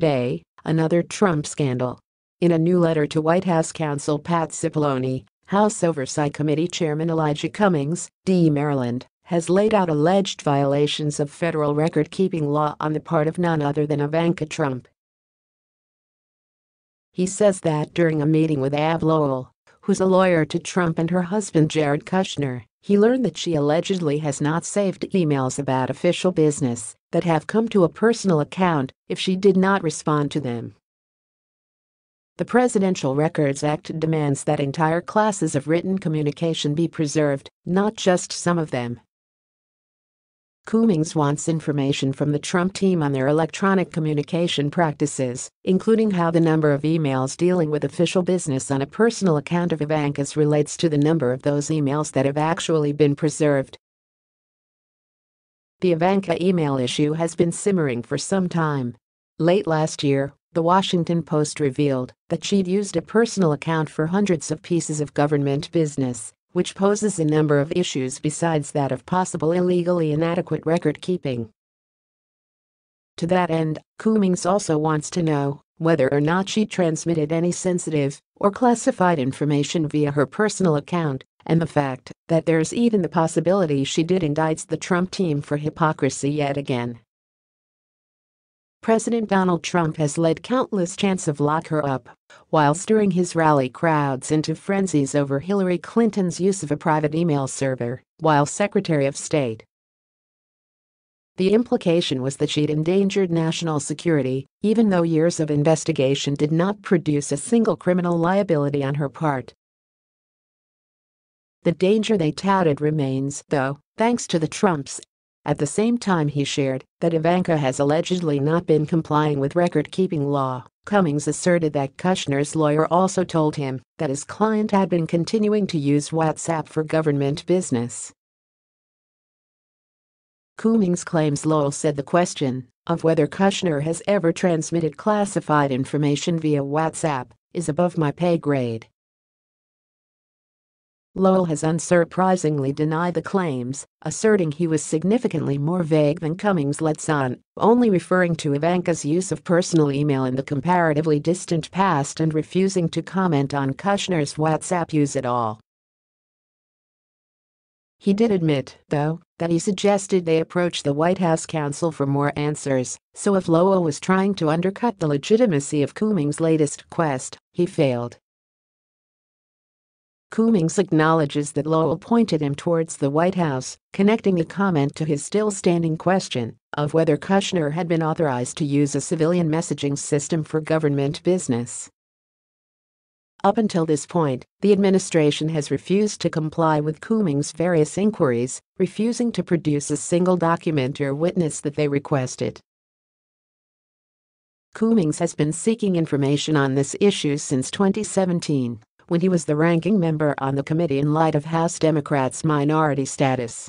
day, another Trump scandal. In a new letter to White House counsel Pat Cipollone, House Oversight Committee Chairman Elijah Cummings, D. Maryland, has laid out alleged violations of federal record-keeping law on the part of none other than Ivanka Trump. He says that during a meeting with Ab Lowell, who's a lawyer to Trump and her husband Jared Kushner, he learned that she allegedly has not saved emails about official business that have come to a personal account if she did not respond to them. The Presidential Records Act demands that entire classes of written communication be preserved, not just some of them. Cummings wants information from the Trump team on their electronic communication practices, including how the number of emails dealing with official business on a personal account of Ivanka's relates to the number of those emails that have actually been preserved. The Ivanka email issue has been simmering for some time. Late last year, The Washington Post revealed that she'd used a personal account for hundreds of pieces of government business which poses a number of issues besides that of possible illegally inadequate record keeping. To that end, Cummings also wants to know whether or not she transmitted any sensitive or classified information via her personal account, and the fact that there's even the possibility she did indicts the Trump team for hypocrisy yet again. President Donald Trump has led countless chants of lock her up while stirring his rally crowds into frenzies over Hillary Clinton's use of a private email server while Secretary of State. The implication was that she'd endangered national security, even though years of investigation did not produce a single criminal liability on her part. The danger they touted remains, though, thanks to the Trumps at the same time he shared that Ivanka has allegedly not been complying with record-keeping law. Cummings asserted that Kushner's lawyer also told him that his client had been continuing to use WhatsApp for government business. Cummings claims Lowell said the question of whether Kushner has ever transmitted classified information via WhatsApp is above my pay grade. Lowell has unsurprisingly denied the claims, asserting he was significantly more vague than Cummings lets on, only referring to Ivanka's use of personal email in the comparatively distant past and refusing to comment on Kushner's WhatsApp use at all. He did admit, though, that he suggested they approach the White House counsel for more answers, so if Lowell was trying to undercut the legitimacy of Cummings' latest quest, he failed. Cummings acknowledges that Lowell pointed him towards the White House, connecting the comment to his still-standing question of whether Kushner had been authorized to use a civilian messaging system for government business. Up until this point, the administration has refused to comply with Cummings' various inquiries, refusing to produce a single document or witness that they requested. Cummings has been seeking information on this issue since 2017 when he was the ranking member on the committee in light of House Democrats' minority status.